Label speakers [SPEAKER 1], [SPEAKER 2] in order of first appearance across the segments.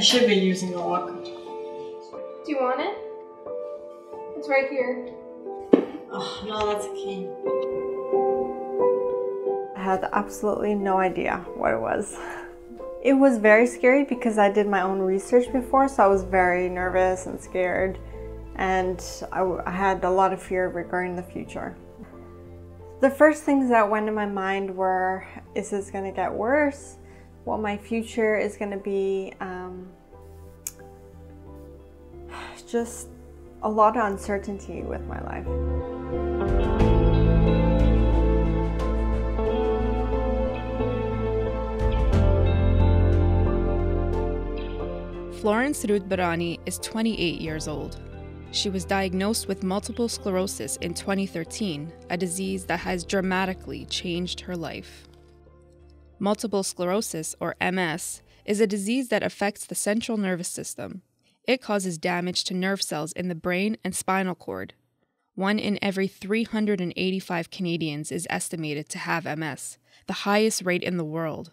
[SPEAKER 1] I should be using a walker.
[SPEAKER 2] Do you want it? It's right here.
[SPEAKER 1] Oh, no, that's a cane.
[SPEAKER 3] I had absolutely no idea what it was. It was very scary because I did my own research before, so I was very nervous and scared, and I, I had a lot of fear regarding the future. The first things that went in my mind were is this going to get worse? What my future is going to be? Um, just a lot of uncertainty with my life.
[SPEAKER 4] Florence Roudbarani is 28 years old. She was diagnosed with multiple sclerosis in 2013, a disease that has dramatically changed her life. Multiple sclerosis, or MS, is a disease that affects the central nervous system. It causes damage to nerve cells in the brain and spinal cord. One in every 385 Canadians is estimated to have MS, the highest rate in the world.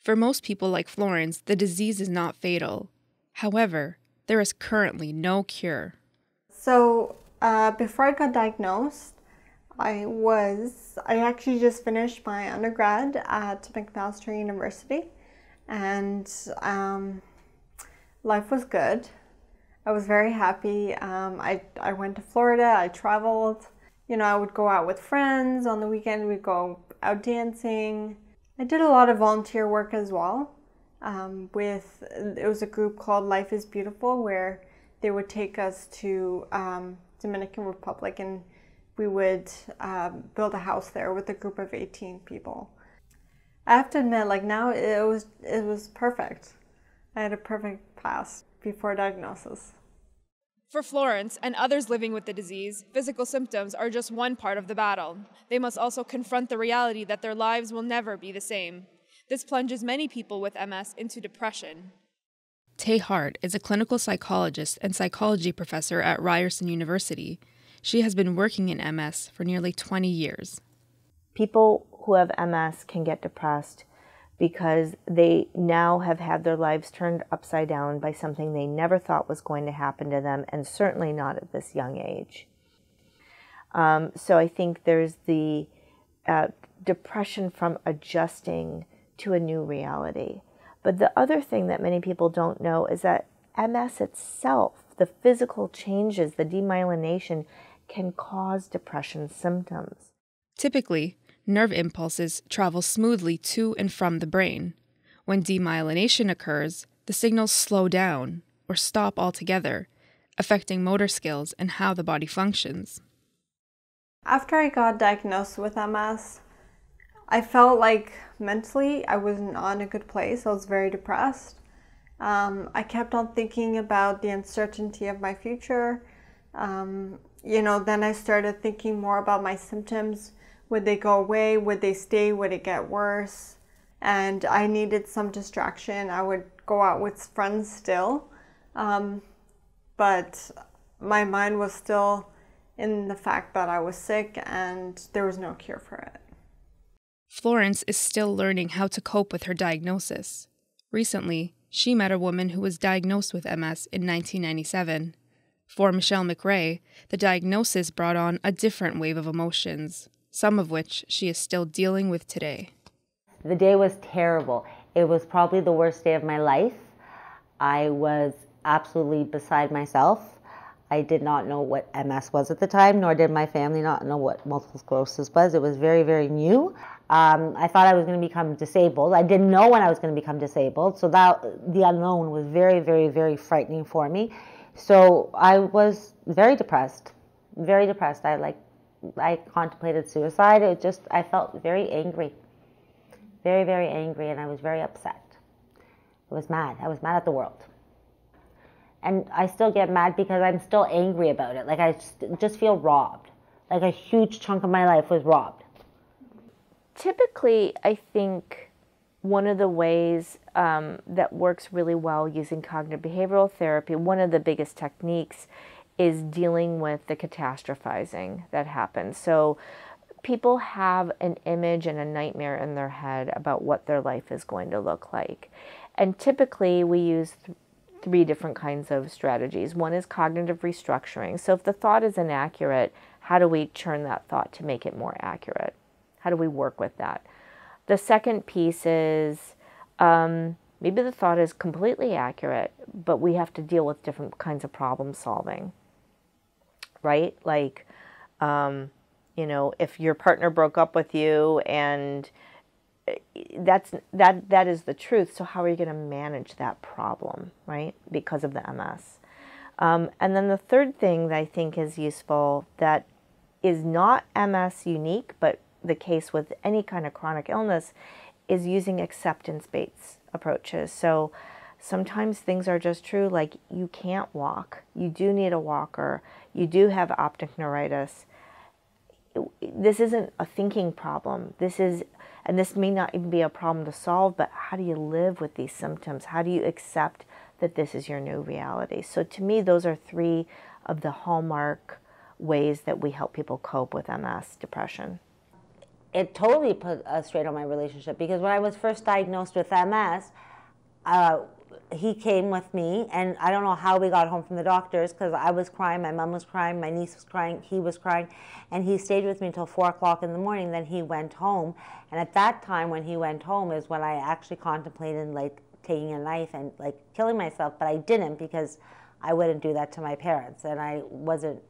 [SPEAKER 4] For most people like Florence, the disease is not fatal. However, there is currently no cure.
[SPEAKER 3] So, uh, before I got diagnosed, I was, I actually just finished my undergrad at McMaster University, and um, life was good. I was very happy. Um, I, I went to Florida, I traveled. You know, I would go out with friends on the weekend, we'd go out dancing. I did a lot of volunteer work as well. Um, with it was a group called Life is Beautiful where they would take us to um, Dominican Republic and we would um, build a house there with a group of 18 people. I have to admit, like now it was it was perfect. I had a perfect past before diagnosis.
[SPEAKER 2] For Florence and others living with the disease, physical symptoms are just one part of the battle. They must also confront the reality that their lives will never be the same. This plunges many people with MS into depression.
[SPEAKER 4] Tae Hart is a clinical psychologist and psychology professor at Ryerson University. She has been working in MS for nearly 20 years.
[SPEAKER 5] People who have MS can get depressed because they now have had their lives turned upside down by something they never thought was going to happen to them, and certainly not at this young age. Um, so I think there's the uh, depression from adjusting to a new reality. But the other thing that many people don't know is that MS itself, the physical changes, the demyelination, can cause depression symptoms.
[SPEAKER 4] Typically, nerve impulses travel smoothly to and from the brain. When demyelination occurs, the signals slow down or stop altogether, affecting motor skills and how the body functions.
[SPEAKER 3] After I got diagnosed with MS, I felt like mentally I was not in a good place. I was very depressed. Um, I kept on thinking about the uncertainty of my future. Um, you know, then I started thinking more about my symptoms. Would they go away? Would they stay? Would it get worse? And I needed some distraction. I would go out with friends still. Um, but my mind was still in the fact that I was sick and there was no cure for it.
[SPEAKER 4] Florence is still learning how to cope with her diagnosis. Recently, she met a woman who was diagnosed with MS in 1997. For Michelle McRae, the diagnosis brought on a different wave of emotions, some of which she is still dealing with today.
[SPEAKER 6] The day was terrible. It was probably the worst day of my life. I was absolutely beside myself. I did not know what MS was at the time, nor did my family not know what multiple sclerosis was. It was very, very new. Um, I thought I was going to become disabled. I didn't know when I was going to become disabled, so that the unknown was very, very, very frightening for me. So I was very depressed, very depressed. I like, I contemplated suicide. It just, I felt very angry, very, very angry, and I was very upset. I was mad. I was mad at the world. And I still get mad because I'm still angry about it. Like I just, feel robbed. Like a huge chunk of my life was robbed
[SPEAKER 5] typically, I think one of the ways um, that works really well using cognitive behavioral therapy, one of the biggest techniques is dealing with the catastrophizing that happens. So people have an image and a nightmare in their head about what their life is going to look like. And typically, we use th- three different kinds of strategies. One is cognitive restructuring. So if the thought is inaccurate, how do we churn that thought to make it more accurate? How do we work with that? The second piece is um, maybe the thought is completely accurate, but we have to deal with different kinds of problem solving, right? Like, um, you know, if your partner broke up with you and eh, that's that that is the truth. So how are you going to manage that problem, right? Because of the MS. Um, and then the third thing that I think is useful that is not MS unique, but the case with any kind of chronic illness, is using acceptance based approaches. So sometimes things are just true, like you can't walk, you do need a walker, you do have optic neuritis. This isn't a thinking problem. This is, and this may not even be a problem to solve, but how do you live with these symptoms? How do you accept that this is your new reality? So to me, those are three of the hallmark ways that we help people cope with MS depression
[SPEAKER 6] it totally put a strain on my relationship because when I was first diagnosed with MS, uh, he came with me, and I don't know how we got home from the doctors because I was crying, my mom was crying, my niece was crying, he was crying, and he stayed with me until four o'clock in the morning. Then he went home, and at that time, when he went home, is when I actually contemplated like taking a knife and like killing myself, but I didn't because I wouldn't do that to my parents, and I wasn't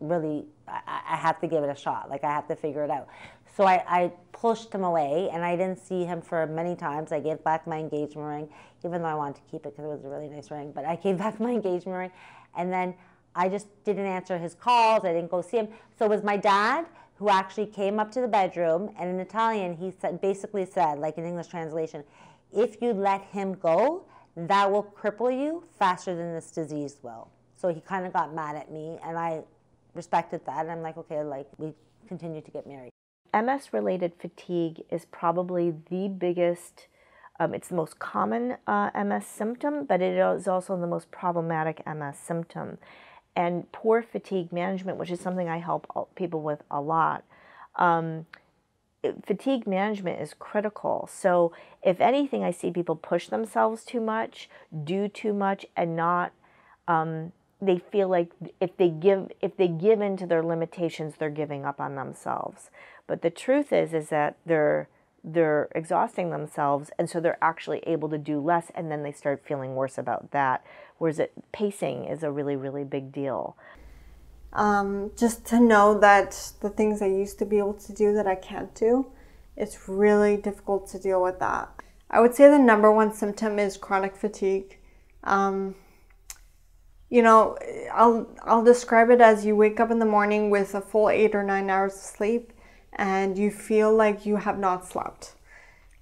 [SPEAKER 6] really. I, I have to give it a shot. Like I have to figure it out. So I, I, pushed him away and I didn't see him for many times. I gave back my engagement ring, even though I wanted to keep it because it was a really nice ring, but I gave back my engagement ring. And then I just didn't answer his calls. I didn't go see him. So it was my dad who actually came up to the bedroom and in Italian, he said, basically said, like in English translation, if you let him go, that will cripple you faster than this disease will. So he kind of got mad at me and I respected that. And I'm like, okay, like we continue to get married.
[SPEAKER 5] MS related fatigue is probably the biggest, um, it's the most common uh, MS symptom, but it is also the most problematic MS symptom. And poor fatigue management, which is something I help people with a lot, um, fatigue management is critical. So, if anything, I see people push themselves too much, do too much, and not. Um, they feel like if they give if they give in to their limitations, they're giving up on themselves. But the truth is is that they're they're exhausting themselves and so they're actually able to do less and then they start feeling worse about that. Whereas it, pacing is a really, really big deal.
[SPEAKER 3] Um, just to know that the things I used to be able to do that I can't do, it's really difficult to deal with that. I would say the number one symptom is chronic fatigue. Um, you know, I'll I'll describe it as you wake up in the morning with a full eight or nine hours of sleep and you feel like you have not slept.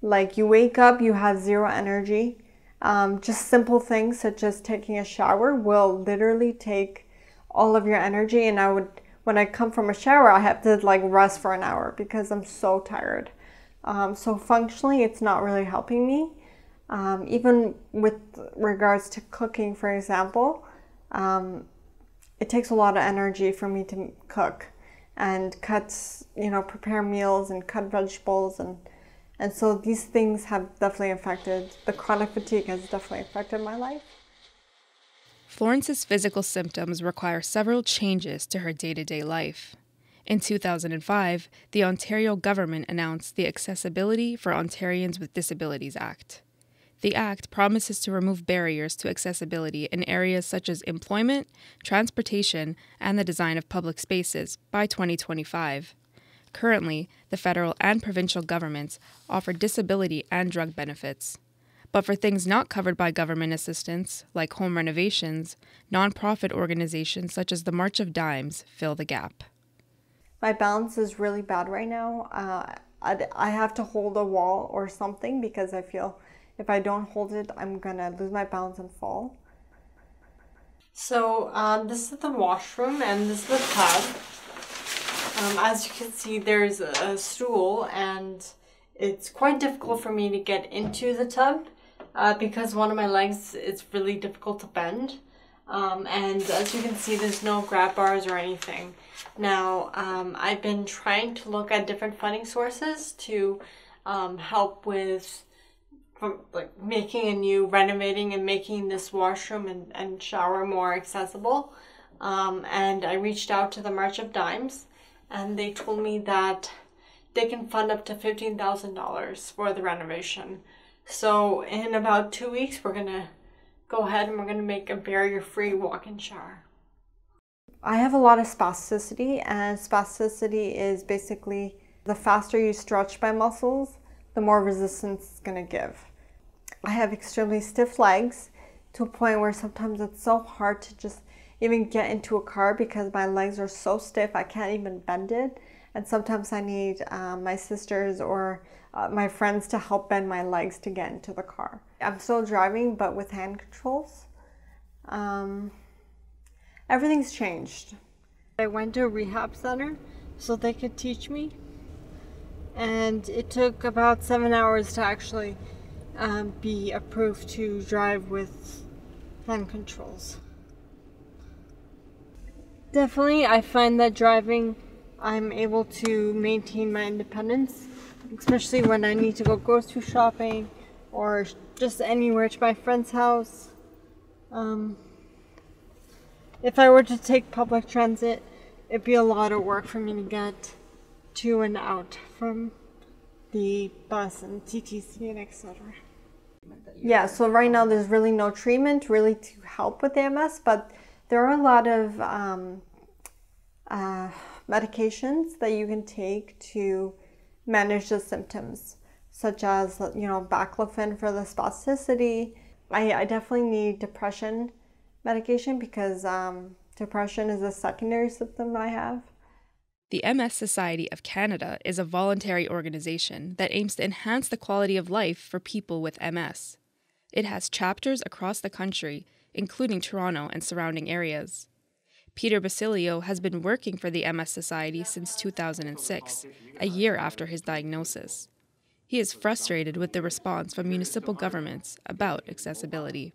[SPEAKER 3] Like you wake up, you have zero energy. Um, just simple things such as taking a shower will literally take all of your energy. And I would, when I come from a shower, I have to like rest for an hour because I'm so tired. Um, so functionally, it's not really helping me. Um, even with regards to cooking, for example, um, it takes a lot of energy for me to cook and cut, you know, prepare meals and cut vegetables and and so these things have definitely affected the chronic fatigue has definitely affected my life.
[SPEAKER 4] Florence's physical symptoms require several changes to her day-to-day life. In 2005, the Ontario government announced the Accessibility for Ontarians with Disabilities Act. The Act promises to remove barriers to accessibility in areas such as employment, transportation, and the design of public spaces by 2025. Currently, the federal and provincial governments offer disability and drug benefits. But for things not covered by government assistance, like home renovations, nonprofit organizations such as the March of Dimes fill the gap.
[SPEAKER 3] My balance is really bad right now. Uh, I have to hold a wall or something because I feel if I don't hold it, I'm gonna lose my balance and fall.
[SPEAKER 1] So um, this is the washroom and this is the tub. Um, as you can see, there's a stool and it's quite difficult for me to get into the tub uh, because one of my legs is really difficult to bend. Um, and as you can see, there's no grab bars or anything. Now, um, I've been trying to look at different funding sources to um, help with like making a new renovating and making this washroom and, and shower more accessible. Um, and I reached out to the March of Dimes and they told me that they can fund up to $15,000 for the renovation. So in about two weeks, we're gonna go ahead and we're gonna make a barrier-free walk-in shower.
[SPEAKER 3] I have a lot of spasticity, and spasticity is basically the faster you stretch my muscles, the more resistance it's to give. I have extremely stiff legs to a point where sometimes it's so hard to just even get into a car because my legs are so stiff I can't even bend it. And sometimes I need um, my sisters or uh, my friends to help bend my legs to get into the car. I'm still driving, but with hand controls. Um, everything's changed. I went to a rehab center so they could teach me and it took about seven hours to actually um, be approved to drive with hand controls. Definitely, I find that driving, I'm able to maintain my independence, especially when I need to go grocery shopping or just anywhere to my friend's house. Um, if I were to take public transit, it'd be a lot of work for me to get to and out from the bus and TTC and etc. Yeah, so right now there's really no treatment really to help with MS, but there are a lot of um, uh, medications that you can take to manage the symptoms, such as you know baclofen for the spasticity. I, I definitely need depression medication because um, depression is a secondary symptom I have.
[SPEAKER 4] The MS Society of Canada is a voluntary organization that aims to enhance the quality of life for people with MS. It has chapters across the country, including Toronto and surrounding areas. Peter Basilio has been working for the MS Society since 2006, a year after his diagnosis. He is frustrated with the response from municipal governments about accessibility.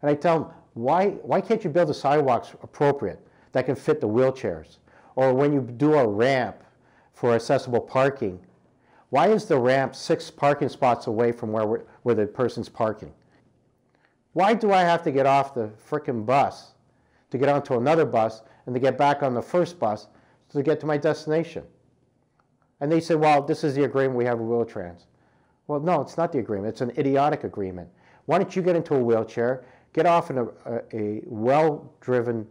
[SPEAKER 7] And I tell them, why, why can't you build the sidewalks appropriate that can fit the wheelchairs? or when you do a ramp for accessible parking, why is the ramp six parking spots away from where, where the person's parking? Why do I have to get off the frickin' bus to get onto another bus and to get back on the first bus to get to my destination? And they said, well, this is the agreement we have with Wheel-Trans. Well, no, it's not the agreement. It's an idiotic agreement. Why don't you get into a wheelchair, get off in a, a, a well-driven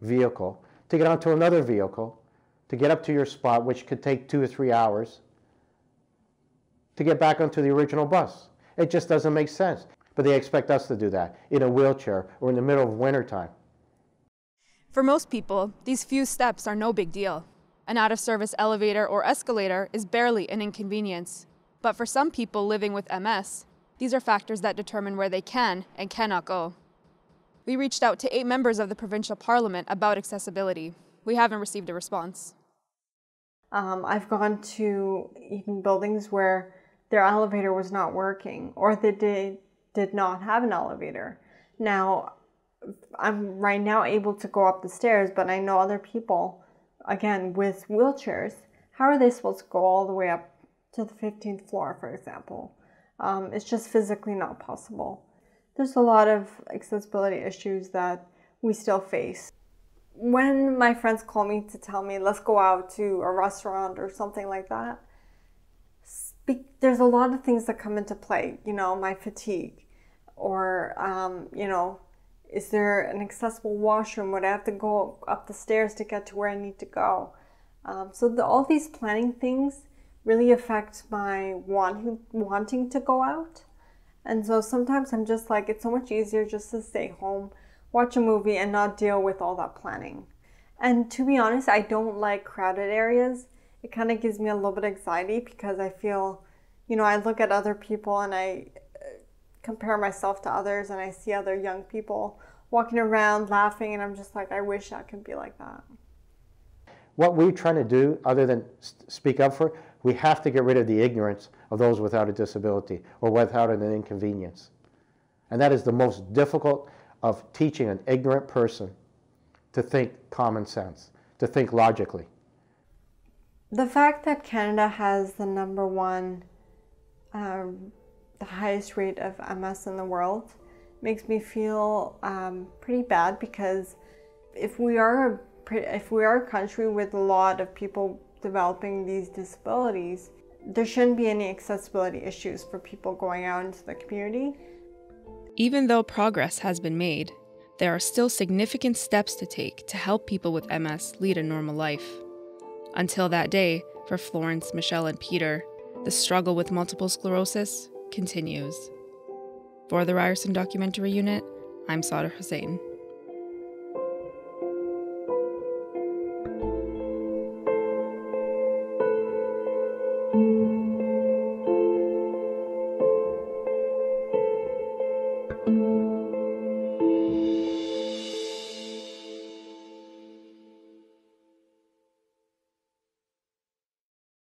[SPEAKER 7] vehicle, to get onto another vehicle, to get up to your spot, which could take two or three hours, to get back onto the original bus. It just doesn't make sense. But they expect us to do that in a wheelchair or in the middle of wintertime.
[SPEAKER 2] For most people, these few steps are no big deal. An out of service elevator or escalator is barely an inconvenience. But for some people living with MS, these are factors that determine where they can and cannot go. We reached out to eight members of the provincial parliament about accessibility. We haven't received a response.
[SPEAKER 3] Um, I've gone to even buildings where their elevator was not working or they did, did not have an elevator. Now, I'm right now able to go up the stairs, but I know other people, again, with wheelchairs, how are they supposed to go all the way up to the 15th floor, for example? Um, it's just physically not possible there's a lot of accessibility issues that we still face. When my friends call me to tell me, let's go out to a restaurant or something like that, there's a lot of things that come into play. You know, my fatigue, or, um, you know, is there an accessible washroom? Would I have to go up the stairs to get to where I need to go? Um, so the, all these planning things really affect my want, wanting to go out. And so sometimes I'm just like, it's so much easier just to stay home, watch a movie, and not deal with all that planning. And to be honest, I don't like crowded areas. It kind of gives me a little bit of anxiety because I feel, you know, I look at other people and I uh, compare myself to others and I see other young people walking around laughing, and I'm just like, I wish I could be like that.
[SPEAKER 7] What we're trying to do, other than speak up for, we have to get rid of the ignorance of those without a disability or without an inconvenience. And that is the most difficult of teaching an ignorant person to think common sense, to think logically.
[SPEAKER 3] The fact that Canada has the number one uh, the highest rate of MS in the world makes me feel um, pretty bad because if we are a, if we are a country with a lot of people developing these disabilities, there shouldn't be any accessibility issues for people going out into the community.
[SPEAKER 4] Even though progress has been made, there are still significant steps to take to help people with MS lead a normal life. Until that day, for Florence, Michelle, and Peter, the struggle with multiple sclerosis continues. For the Ryerson Documentary Unit, I'm Sara Hussein.